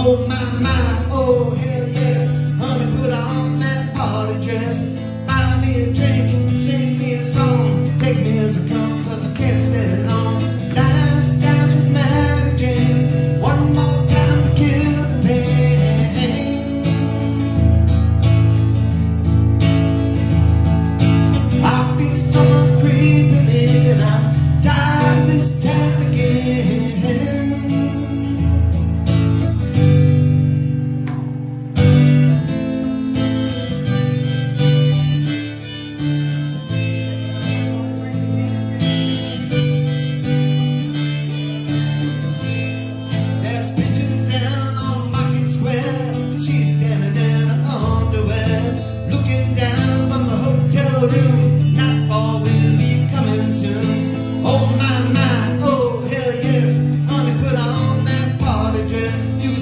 Almighty. you